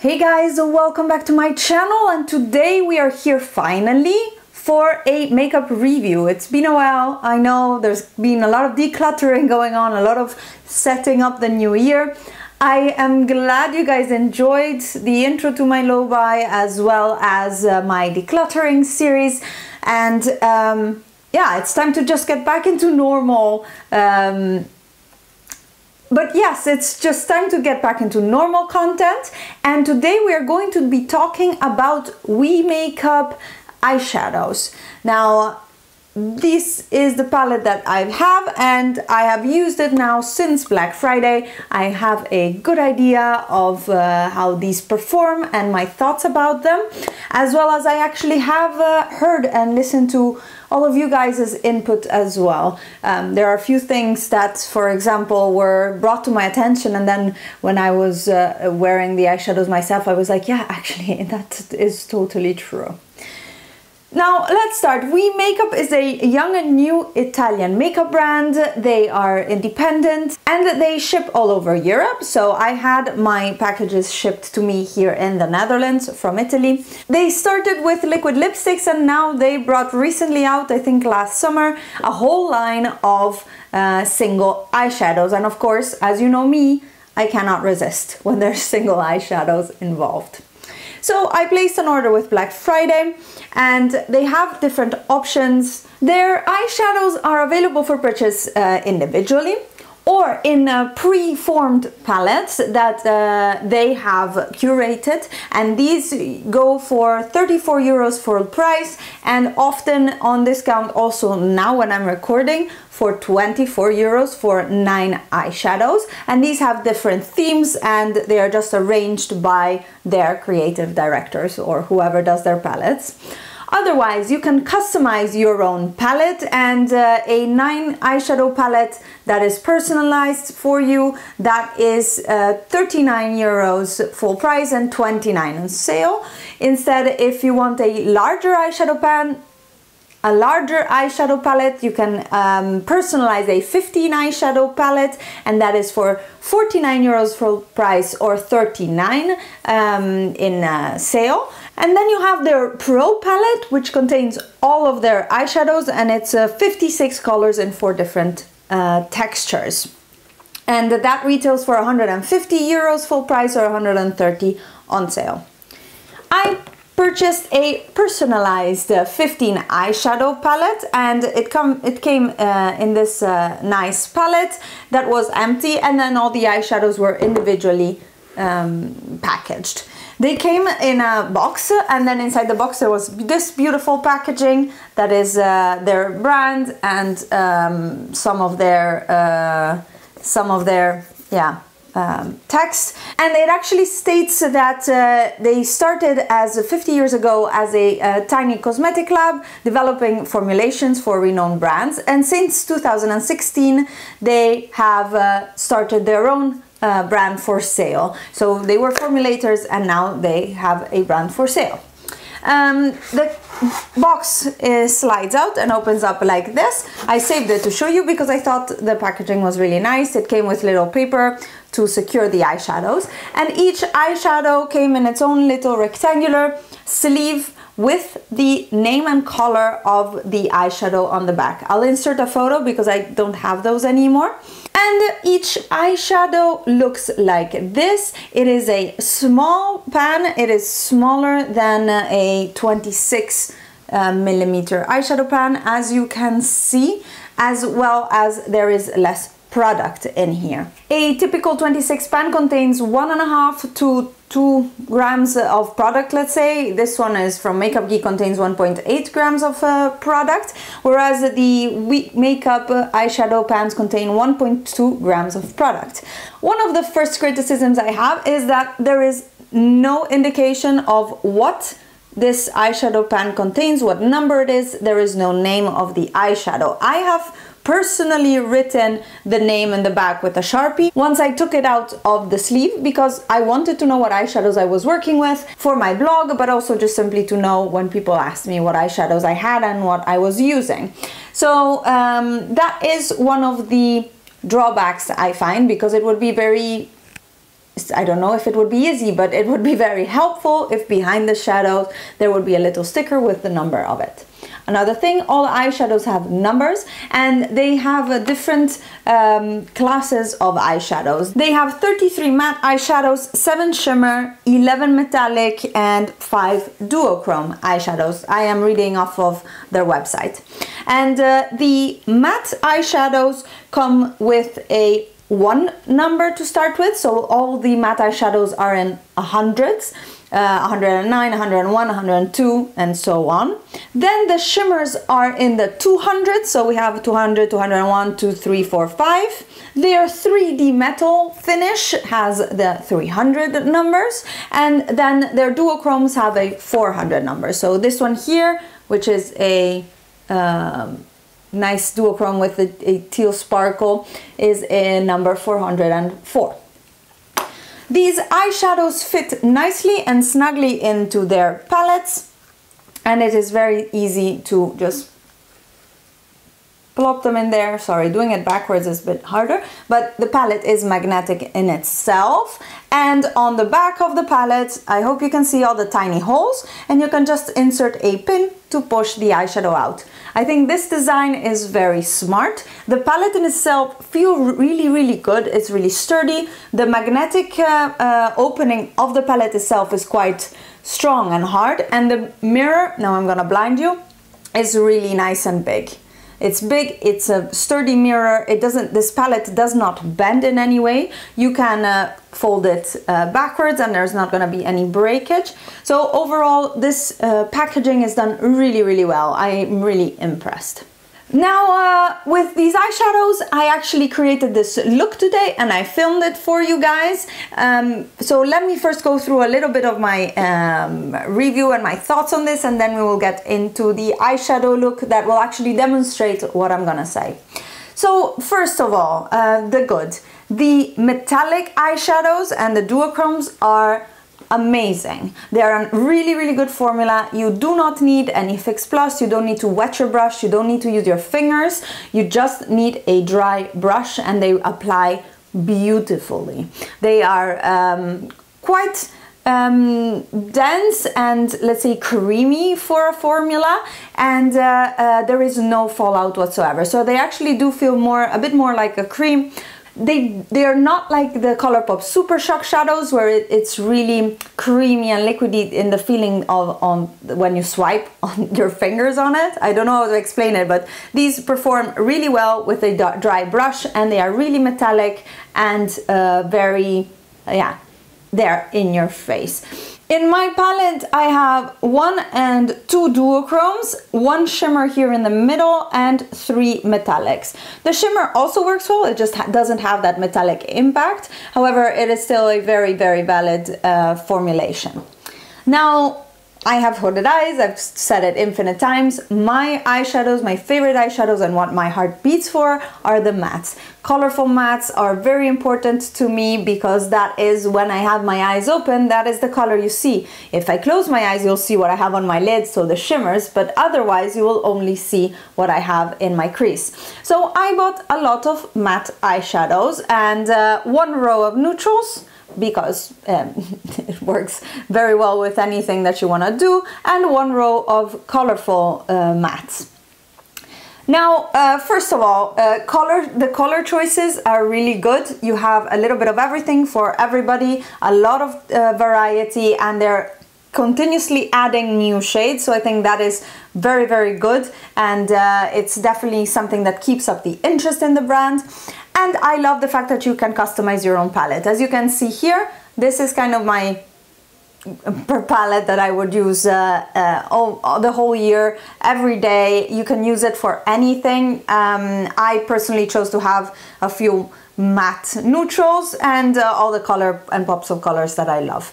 Hey guys, welcome back to my channel and today we are here finally for a makeup review. It's been a while, I know there's been a lot of decluttering going on, a lot of setting up the new year. I am glad you guys enjoyed the intro to my low buy as well as uh, my decluttering series and um, yeah, it's time to just get back into normal um, but yes, it's just time to get back into normal content. And today we are going to be talking about We Makeup eyeshadows. Now, this is the palette that I have and I have used it now since Black Friday. I have a good idea of uh, how these perform and my thoughts about them, as well as I actually have uh, heard and listened to all of you guys' input as well. Um, there are a few things that, for example, were brought to my attention, and then when I was uh, wearing the eyeshadows myself, I was like, yeah, actually, that is totally true. Now let's start. We Makeup is a young and new Italian makeup brand. They are independent and they ship all over Europe. So I had my packages shipped to me here in the Netherlands from Italy. They started with liquid lipsticks and now they brought recently out, I think last summer, a whole line of uh, single eyeshadows. And of course, as you know me, I cannot resist when there's single eyeshadows involved. So I placed an order with Black Friday and they have different options. Their eyeshadows are available for purchase uh, individually or in uh, pre-formed palettes that uh, they have curated and these go for 34 euros full price and often on discount also now when I'm recording for 24 euros for nine eyeshadows and these have different themes and they are just arranged by their creative directors or whoever does their palettes. Otherwise, you can customize your own palette and uh, a nine eyeshadow palette that is personalized for you. That is uh, 39 euros full price and 29 on sale. Instead, if you want a larger eyeshadow pan, a larger eyeshadow palette you can um, personalize a 15 eyeshadow palette and that is for 49 euros full price or 39 um, in uh, sale and then you have their Pro palette, which contains all of their eyeshadows and it's uh, 56 colors in four different uh, textures. And that retails for 150 euros full price or 130 on sale. I purchased a personalized uh, 15 eyeshadow palette and it come it came uh, in this uh, nice palette that was empty and then all the eyeshadows were individually um, packaged. They came in a box and then inside the box there was this beautiful packaging that is uh, their brand and um, some of their uh, some of their yeah um, text. And it actually states that uh, they started as 50 years ago as a, a, tiny cosmetic lab developing formulations for renowned brands. And since 2016 they have uh, started their own uh, brand for sale. So they were formulators and now they have a brand for sale. Um, the box is, slides out and opens up like this. I saved it to show you because I thought the packaging was really nice. It came with little paper to secure the eyeshadows and each eyeshadow came in its own little rectangular sleeve with the name and color of the eyeshadow on the back. I'll insert a photo because I don't have those anymore. And each eyeshadow looks like this. It is a small pan. It is smaller than a 26 uh, millimeter eyeshadow pan, as you can see, as well as there is less product in here. A typical 26 pan contains one and a half to two grams of product, let's say. This one is from Makeup Geek, contains 1.8 grams of uh, product, whereas the We Makeup eyeshadow pans contain 1.2 grams of product. One of the first criticisms I have is that there is no indication of what this eyeshadow pan contains, what number it is, there is no name of the eyeshadow. I have personally written the name in the back with a sharpie once I took it out of the sleeve because I wanted to know what eyeshadows I was working with for my blog but also just simply to know when people asked me what eyeshadows I had and what I was using. So um, that is one of the drawbacks I find because it would be very I don't know if it would be easy, but it would be very helpful if behind the shadows there would be a little sticker with the number of it. Another thing, all eyeshadows have numbers and they have uh, different um, classes of eyeshadows. They have 33 matte eyeshadows, 7 shimmer, 11 metallic and 5 duochrome eyeshadows. I am reading off of their website. And uh, the matte eyeshadows come with a one number to start with. So all the matte eyeshadows are in hundreds. Uh, 109, 101, 102, and so on. Then the shimmers are in the 200, so we have 200, 201, 2, 3, 4, 5. Their 3D metal finish has the 300 numbers, and then their duochromes have a 400 number. So this one here, which is a um, nice duochrome with a, a teal sparkle, is a number 404. These eyeshadows fit nicely and snugly into their palettes and it is very easy to just plop them in there. Sorry, doing it backwards is a bit harder, but the palette is magnetic in itself. And on the back of the palette, I hope you can see all the tiny holes and you can just insert a pin to push the eyeshadow out. I think this design is very smart. The palette in itself feels really, really good. It's really sturdy. The magnetic uh, uh, opening of the palette itself is quite strong and hard. And the mirror, now I'm gonna blind you, is really nice and big. It's big, it's a sturdy mirror. It doesn't, this palette does not bend in any way. You can uh, fold it uh, backwards and there's not gonna be any breakage. So overall, this uh, packaging is done really, really well. I'm really impressed. Now uh, with these eyeshadows I actually created this look today and I filmed it for you guys um, so let me first go through a little bit of my um, review and my thoughts on this and then we will get into the eyeshadow look that will actually demonstrate what I'm gonna say. So first of all, uh, the good. The metallic eyeshadows and the duochromes are amazing. They are a really, really good formula. You do not need any Fix Plus. You don't need to wet your brush. You don't need to use your fingers. You just need a dry brush and they apply beautifully. They are um, quite um, dense and let's say creamy for a formula and uh, uh, there is no fallout whatsoever. So they actually do feel more, a bit more like a cream they they are not like the Colourpop Super Shock shadows where it, it's really creamy and liquidy in the feeling of on when you swipe on your fingers on it. I don't know how to explain it, but these perform really well with a dry brush and they are really metallic and uh, very, yeah, they're in your face. In my palette, I have one and two duochromes, one shimmer here in the middle, and three metallics. The shimmer also works well, it just ha doesn't have that metallic impact. However, it is still a very, very valid uh, formulation. Now, I have hooded eyes, I've said it infinite times. My eyeshadows, my favorite eyeshadows and what my heart beats for are the mattes. Colorful mattes are very important to me because that is when I have my eyes open, that is the color you see. If I close my eyes, you'll see what I have on my lid, so the shimmers, but otherwise you will only see what I have in my crease. So I bought a lot of matte eyeshadows and uh, one row of neutrals, because um, it works very well with anything that you want to do and one row of colorful uh, mattes. Now, uh, first of all, uh, color the color choices are really good. You have a little bit of everything for everybody, a lot of uh, variety, and they're continuously adding new shades. So I think that is very, very good, and uh, it's definitely something that keeps up the interest in the brand. And I love the fact that you can customize your own palette. As you can see here, this is kind of my per palette that I would use uh, uh, all, the whole year, every day. You can use it for anything. Um, I personally chose to have a few matte neutrals and uh, all the color and pops of colors that I love.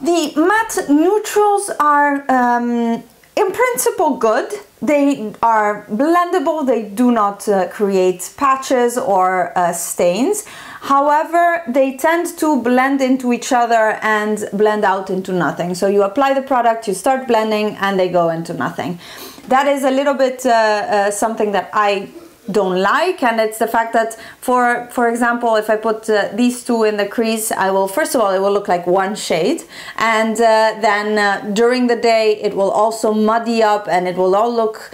The matte neutrals are um, in principle good. They are blendable, they do not uh, create patches or uh, stains. However, they tend to blend into each other and blend out into nothing. So you apply the product, you start blending and they go into nothing. That is a little bit uh, uh something that I don't like and it's the fact that for for example if I put uh, these two in the crease I will first of all it will look like one shade and uh, then uh, during the day it will also muddy up and it will all look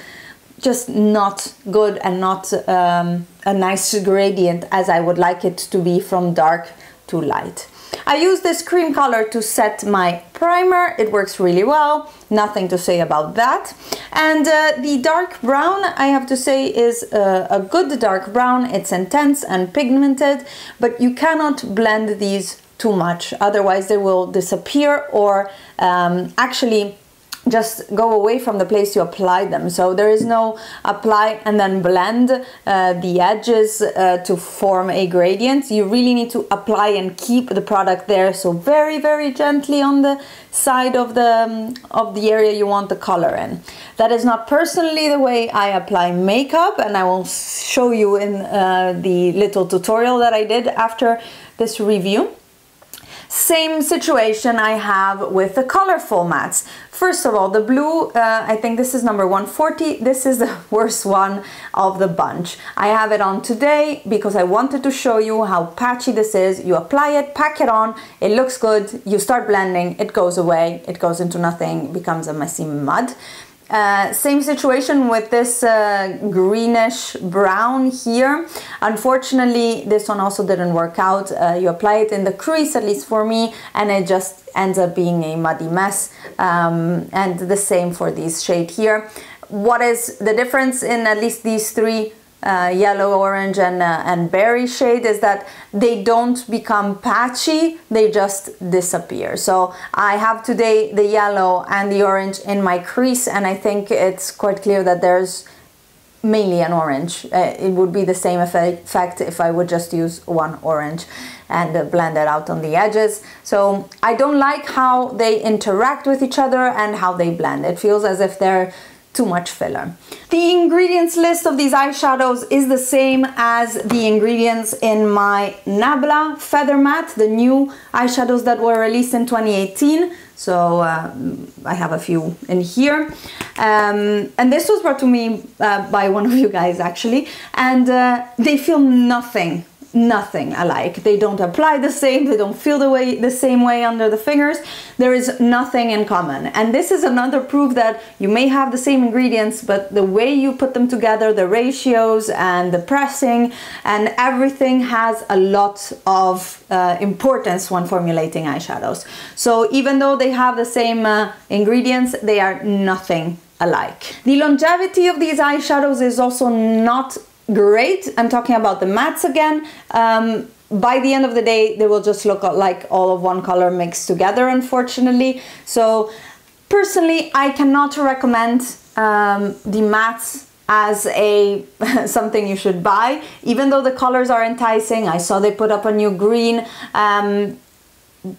just not good and not um, a nice gradient as I would like it to be from dark to light. I use this cream color to set my primer. It works really well, nothing to say about that. And uh, the dark brown, I have to say, is uh, a good dark brown. It's intense and pigmented, but you cannot blend these too much, otherwise they will disappear or um, actually just go away from the place you apply them. So there is no apply and then blend uh, the edges uh, to form a gradient. You really need to apply and keep the product there. So very, very gently on the side of the, um, of the area you want the color in. That is not personally the way I apply makeup and I will show you in uh, the little tutorial that I did after this review. Same situation I have with the colorful mattes. First of all, the blue, uh, I think this is number 140. This is the worst one of the bunch. I have it on today because I wanted to show you how patchy this is. You apply it, pack it on, it looks good, you start blending, it goes away, it goes into nothing, becomes a messy mud. Uh, same situation with this uh, greenish brown here. Unfortunately, this one also didn't work out. Uh, you apply it in the crease, at least for me, and it just ends up being a muddy mess. Um, and the same for this shade here. What is the difference in at least these three uh, yellow, orange, and, uh, and berry shade is that they don't become patchy, they just disappear. So I have today the yellow and the orange in my crease, and I think it's quite clear that there's mainly an orange. Uh, it would be the same effect if I would just use one orange and uh, blend it out on the edges. So I don't like how they interact with each other and how they blend. It feels as if they're too much filler. The ingredients list of these eyeshadows is the same as the ingredients in my Nabla Feather Matte, the new eyeshadows that were released in 2018. So uh, I have a few in here. Um, and this was brought to me uh, by one of you guys actually. And uh, they feel nothing nothing alike. They don't apply the same, they don't feel the way the same way under the fingers. There is nothing in common. And this is another proof that you may have the same ingredients, but the way you put them together, the ratios and the pressing and everything has a lot of uh, importance when formulating eyeshadows. So even though they have the same uh, ingredients, they are nothing alike. The longevity of these eyeshadows is also not great. I'm talking about the mattes again. Um, by the end of the day, they will just look like all of one color mixed together, unfortunately. So personally, I cannot recommend um, the mattes as a something you should buy even though the colors are enticing i saw they put up a new green um,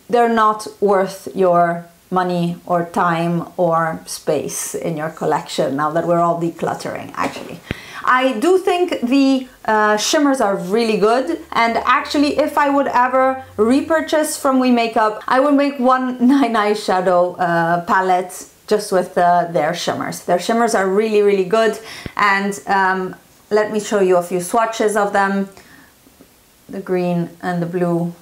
they're not worth your money or time or space in your collection now that we're all decluttering actually I do think the uh, shimmers are really good and actually if I would ever repurchase from We Makeup I would make one nine eyeshadow uh, palette just with uh, their shimmers. Their shimmers are really really good and um, let me show you a few swatches of them. The green and the blue.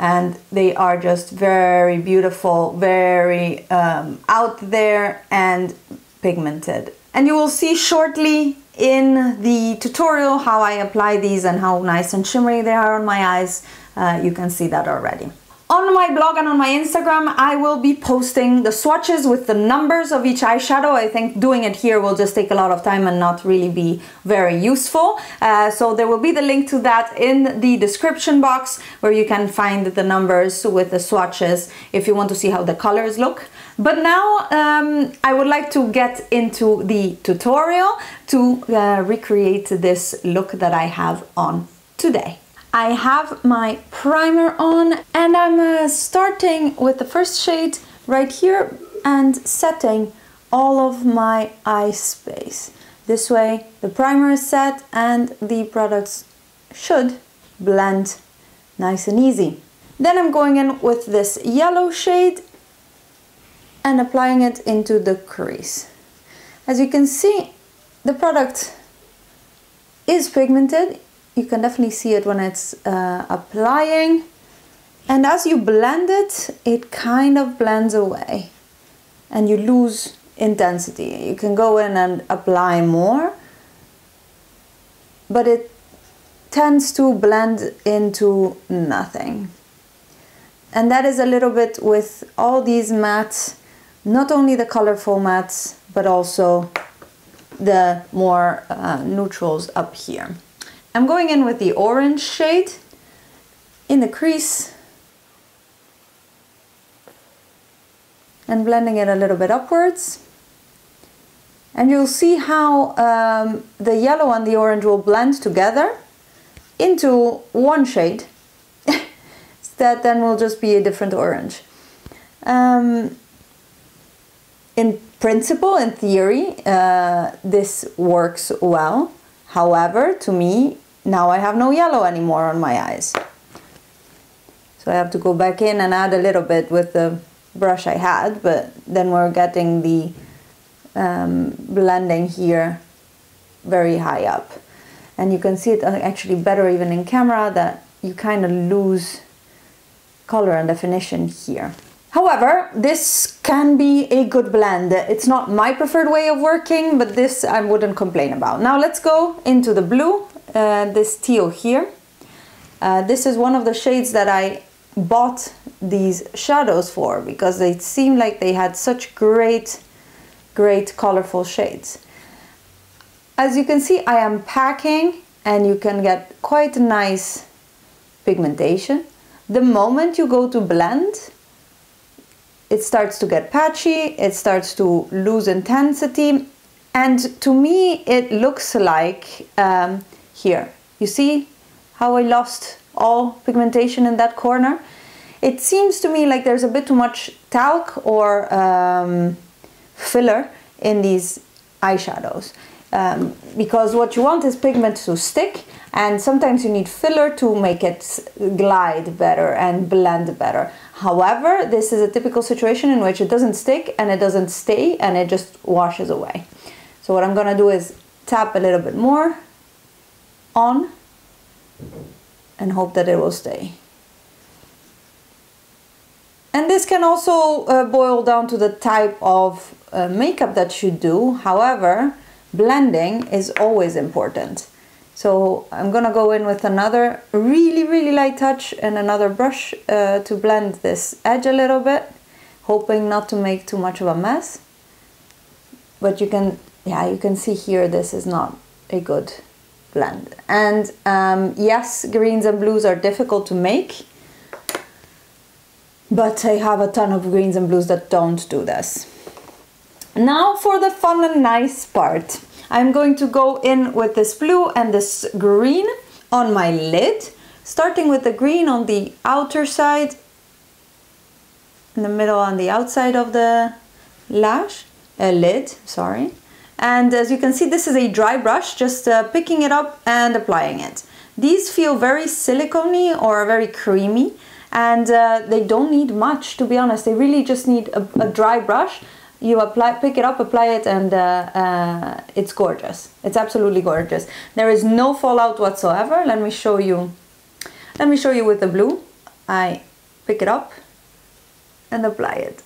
And they are just very beautiful very um, out there and pigmented and you will see shortly in the tutorial how I apply these and how nice and shimmery they are on my eyes. Uh, you can see that already. On my blog and on my Instagram, I will be posting the swatches with the numbers of each eyeshadow. I think doing it here will just take a lot of time and not really be very useful. Uh, so there will be the link to that in the description box where you can find the numbers with the swatches if you want to see how the colors look. But now um, I would like to get into the tutorial to uh, recreate this look that I have on today. I have my primer on and I'm uh, starting with the first shade right here and setting all of my eye space. This way the primer is set and the products should blend nice and easy. Then I'm going in with this yellow shade and applying it into the crease. As you can see, the product is pigmented. You can definitely see it when it's uh, applying. And as you blend it, it kind of blends away and you lose intensity. You can go in and apply more, but it tends to blend into nothing. And that is a little bit with all these mattes, not only the colorful mattes, but also the more uh, neutrals up here. I'm going in with the orange shade in the crease and blending it a little bit upwards. And you'll see how um, the yellow and the orange will blend together into one shade that then will just be a different orange. Um, in principle, in theory, uh, this works well. However, to me, now I have no yellow anymore on my eyes. So I have to go back in and add a little bit with the brush I had, but then we're getting the um, blending here very high up. And you can see it uh, actually better even in camera that you kind of lose color and definition here. However, this can be a good blend. It's not my preferred way of working, but this I wouldn't complain about. Now let's go into the blue, uh, this teal here. Uh, this is one of the shades that I bought these shadows for because they seemed like they had such great, great colorful shades. As you can see, I am packing and you can get quite nice pigmentation. The moment you go to blend, it starts to get patchy, it starts to lose intensity, and to me it looks like um, here. You see how I lost all pigmentation in that corner. It seems to me like there's a bit too much talc or um, filler in these eyeshadows. Um, because what you want is pigment to stick and sometimes you need filler to make it glide better and blend better. However, this is a typical situation in which it doesn't stick and it doesn't stay and it just washes away. So what I'm gonna do is tap a little bit more on and hope that it will stay. And this can also uh, boil down to the type of uh, makeup that you do. However, blending is always important. So I'm gonna go in with another really, really light touch and another brush uh, to blend this edge a little bit, hoping not to make too much of a mess. But you can, yeah, you can see here this is not a good blend. And um, yes, greens and blues are difficult to make, but I have a ton of greens and blues that don't do this. Now for the fun and nice part. I'm going to go in with this blue and this green on my lid, starting with the green on the outer side, in the middle on the outside of the lash, a lid, sorry. And as you can see, this is a dry brush, just uh, picking it up and applying it. These feel very silicone or very creamy and uh, they don't need much to be honest. They really just need a, a dry brush. You apply, pick it up, apply it and uh, uh it's gorgeous. It's absolutely gorgeous. There is no fallout whatsoever. Let me show you. Let me show you with the blue. I pick it up and apply it.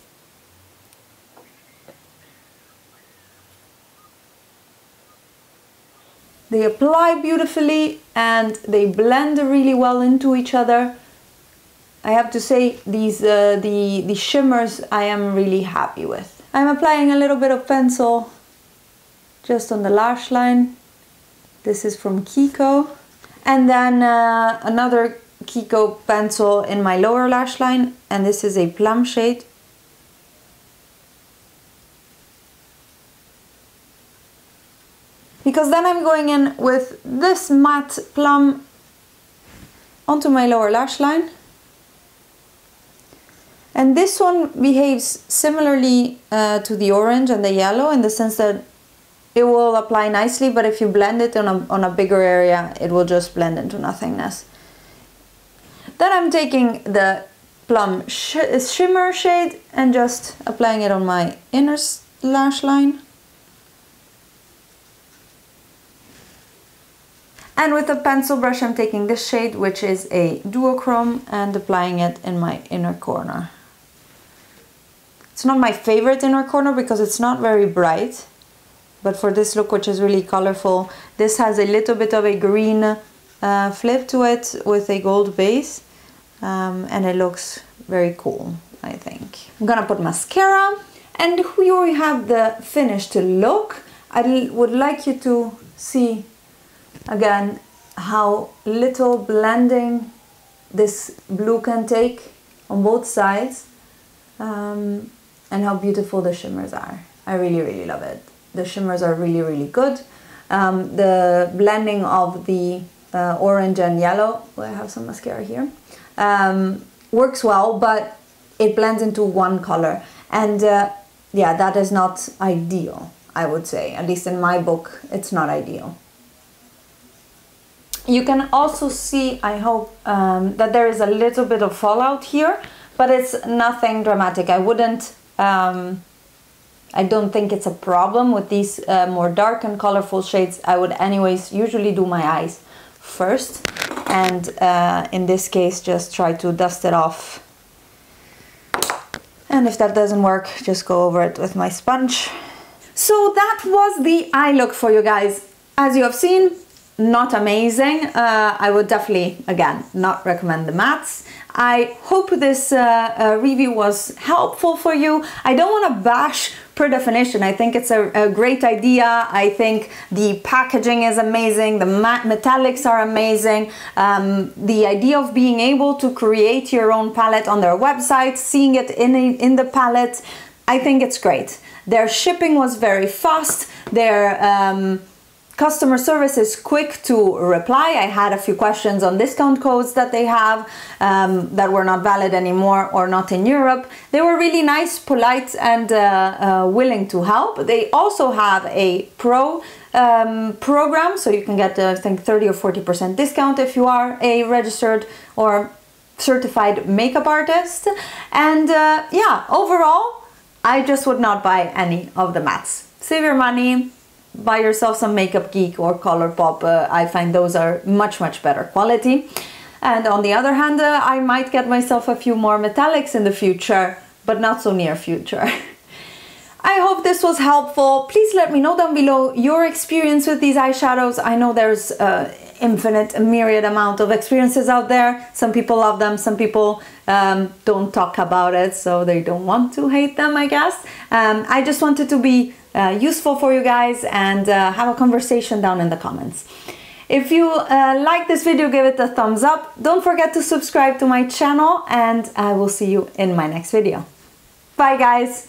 They apply beautifully and they blend really well into each other. I have to say these uh, the, the shimmers I am really happy with. I'm applying a little bit of pencil just on the lash line. This is from Kiko. And then uh, another Kiko pencil in my lower lash line and this is a plum shade because then I'm going in with this matte plum onto my lower lash line and this one behaves similarly uh, to the orange and the yellow in the sense that it will apply nicely but if you blend it on a, on a bigger area it will just blend into nothingness. Then I'm taking the plum sh shimmer shade and just applying it on my inner lash line And with a pencil brush, I'm taking this shade, which is a duochrome, and applying it in my inner corner. It's not my favorite inner corner because it's not very bright, but for this look, which is really colorful, this has a little bit of a green uh, flip to it with a gold base, um, and it looks very cool, I think. I'm gonna put mascara, and here we have the finished look. I would like you to see again how little blending this blue can take on both sides um, and how beautiful the shimmers are. I really, really love it. The shimmers are really, really good. Um, the blending of the uh, orange and yellow, I have some mascara here, um, works well, but it blends into one color. And uh, yeah, that is not ideal, I would say. At least in my book, it's not ideal. You can also see, I hope, um, that there is a little bit of fallout here, but it's nothing dramatic. I wouldn't, um, I don't think it's a problem with these uh, more dark and colorful shades. I would anyways usually do my eyes first and uh, in this case just try to dust it off. And if that doesn't work, just go over it with my sponge. So that was the eye look for you guys. As you have seen, not amazing. Uh, I would definitely, again, not recommend the mattes. I hope this uh, uh, review was helpful for you. I don't want to bash per definition. I think it's a, a, great idea. I think the packaging is amazing. The metallics are amazing. Um, the idea of being able to create your own palette on their website, seeing it in, a, in the palette, I think it's great. Their shipping was very fast. Their um, Customer service is quick to reply. I had a few questions on discount codes that they have um, that were not valid anymore or not in Europe. They were really nice, polite, and uh, uh, willing to help. They also have a pro um, program, so you can get, uh, I think, 30 or 40% discount if you are a registered or certified makeup artist. And uh, yeah, overall, I just would not buy any of the mattes. Save your money, buy yourself some Makeup Geek or Colourpop. Uh, I find those are much, much better quality. And on the other hand, uh, I might get myself a few more metallics in the future, but not so near future. I hope this was helpful. Please let me know down below your experience with these eyeshadows. I know there's uh, infinite, myriad amount of experiences out there. Some people love them, some people um, don't talk about it, so they don't want to hate them, I guess. Um, I just wanted to be uh, useful for you guys and uh, have a conversation down in the comments. If you uh, like this video, give it a thumbs up. Don't forget to subscribe to my channel and I will see you in my next video. Bye guys!